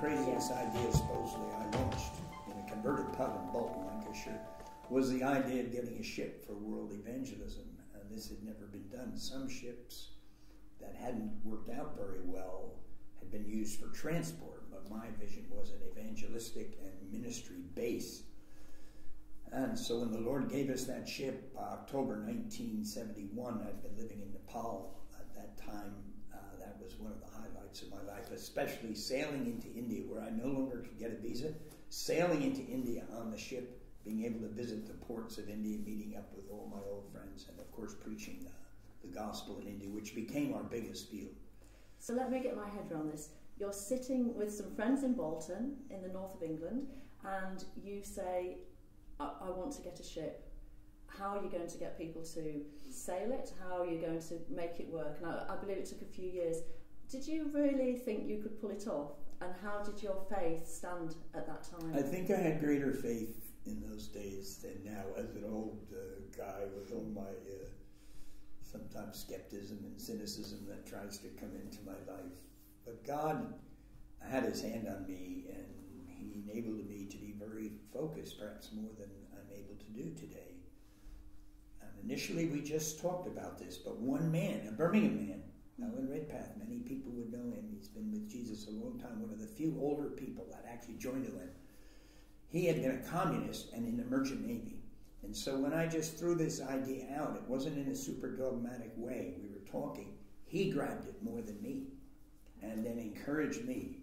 craziest idea supposedly I launched in a converted pub in Bolton, Lancashire, was the idea of getting a ship for world evangelism. And this had never been done. Some ships that hadn't worked out very well had been used for transport, but my vision was an evangelistic and ministry base. And so when the Lord gave us that ship, uh, October 1971, I'd been living in Nepal at that time. That was one of the highlights of my life, especially sailing into India, where I no longer could get a visa. Sailing into India on the ship, being able to visit the ports of India, meeting up with all my old friends, and of course preaching the, the gospel in India, which became our biggest field. So let me get my head around this. You're sitting with some friends in Bolton, in the north of England, and you say, I, I want to get a ship. How are you going to get people to sail it? How are you going to make it work? And I, I believe it took a few years. Did you really think you could pull it off? And how did your faith stand at that time? I think I had greater faith in those days than now as an old uh, guy with all my uh, sometimes skepticism and cynicism that tries to come into my life. But God had his hand on me and he enabled me to be very focused, perhaps more than I'm able to do today. And initially we just talked about this, but one man, a Birmingham man, Alan Redpath, many people would know him. He's been with Jesus a long time, one of the few older people that actually joined OM. He had been a communist and in the merchant navy. And so when I just threw this idea out, it wasn't in a super dogmatic way. We were talking. He grabbed it more than me and then encouraged me.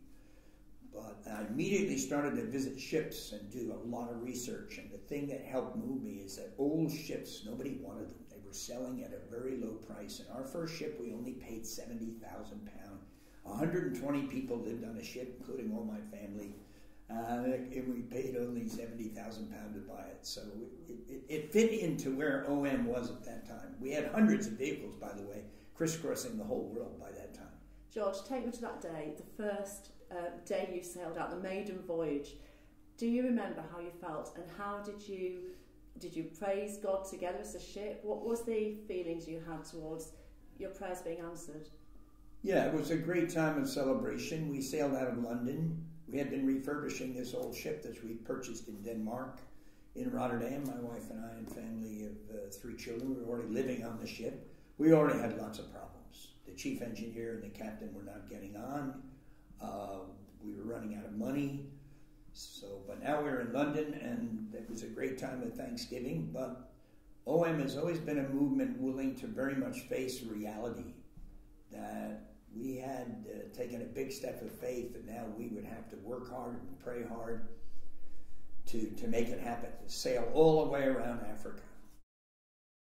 I immediately started to visit ships and do a lot of research. And the thing that helped move me is that old ships, nobody wanted them. They were selling at a very low price. And our first ship, we only paid 70,000 pounds. 120 people lived on a ship, including all my family. Uh, and we paid only 70,000 pounds to buy it. So it, it, it, fit into where OM was at that time. We had hundreds of vehicles, by the way, crisscrossing the whole world by that time. George, take me to that day, the first uh, day you sailed out, the maiden voyage. Do you remember how you felt and how did you did you praise God together as a ship? What was the feelings you had towards your prayers being answered? Yeah, it was a great time of celebration. We sailed out of London we had been refurbishing this old ship that we purchased in Denmark, in Rotterdam. My wife and I and family of uh, three children. We were already living on the ship. We already had lots of problems. The chief engineer and the captain were not getting on. Running out of money. So, but now we're in London, and it was a great time of Thanksgiving. But OM has always been a movement willing to very much face reality that we had uh, taken a big step of faith, and now we would have to work hard and pray hard to, to make it happen, to sail all the way around Africa.